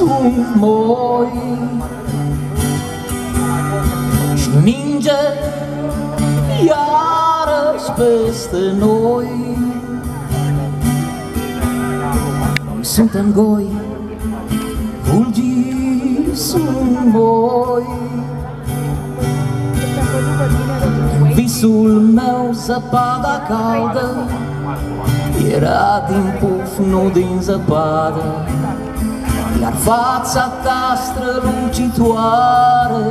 sunt moi. Și ninge iarăși peste noi. Noi suntem goi, fulgii sunt moi. În visul meu zăpada caldă Era din puf, nu din zăpadă Iar fața ta strălucitoare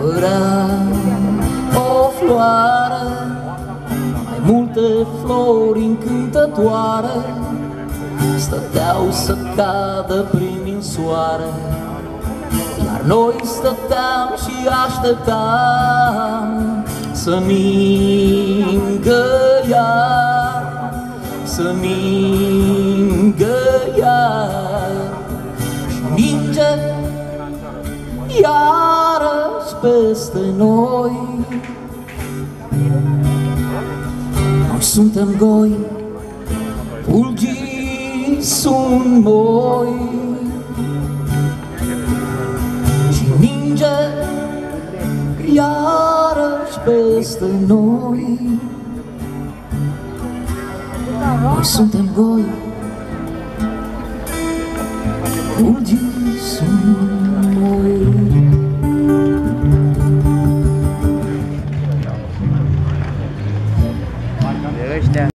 Părea o floare Mai multe flori încântătoare Stăteau să cadă prin soare Iar noi stăteam și așteptam Să ningă iar Să ningă iar iarăși peste noi. Noi suntem goi Fulgii sunt moi. Și ninge iarăși peste noi. Noi suntem goi Fulgii sunt arkadaşlar.